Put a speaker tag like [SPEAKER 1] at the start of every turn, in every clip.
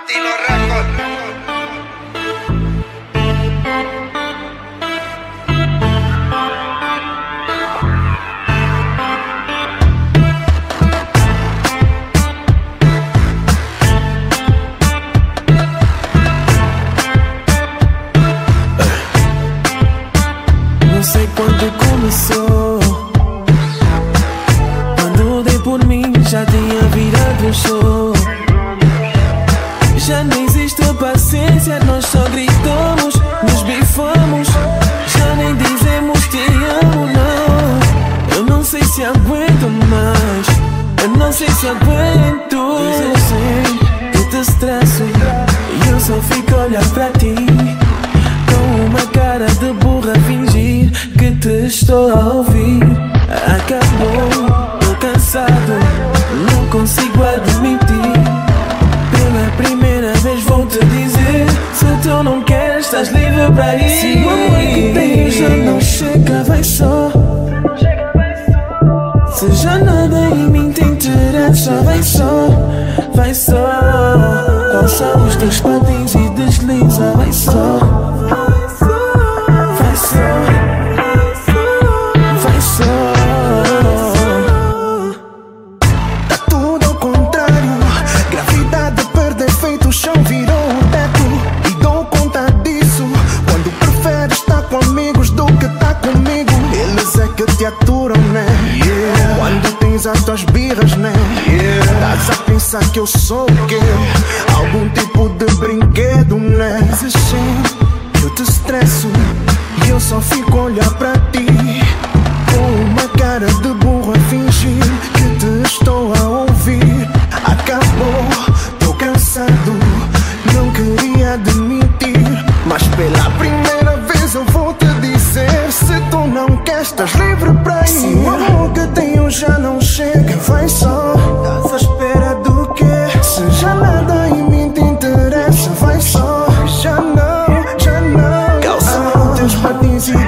[SPEAKER 1] Latino Não sei quando começou. Quando dei por mim, já tinha virado um show. Já não existe paciência, nós só gritamos, nos bifamos. Já nem dizemos te amo, não. Eu não sei se aguento mais. Eu não sei se aguento. Eu sei que te estresso. E eu só fico a olhar pra ti. Com uma cara de burra, fingir que te estou a ouvir. Estás livre para ir. Se o amor que tenho já não chega, vai só. Se já nada em mim te interessa, vai só Vai só. Calça os teus patins e desliza, vai só
[SPEAKER 2] tens as tuas birras, né? Estás a pensar que eu sou o quê? Algum tipo de brinquedo, né? Assim, eu te estresso. E eu só fico a olhar pra ti. Com uma cara de burro a fingir que te estou a ouvir. Acabou, tô cansado, não queria admitir. Mas pela primeira vez eu vou te dizer: se tu não queres, estás livre pra ir. Se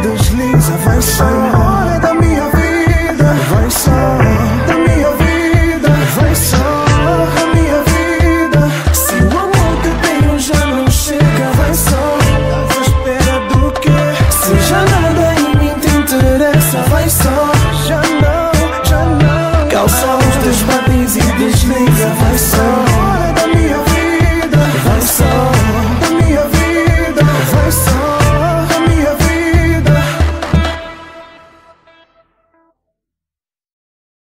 [SPEAKER 2] desliza, vai só. Hora da minha vida, vai só. Da minha vida, vai só. Da minha vida.
[SPEAKER 1] Se o amor que tenho já não chega, vai só
[SPEAKER 2] Estás à espera do quê?
[SPEAKER 1] Se já nada em mim te interessa, vai só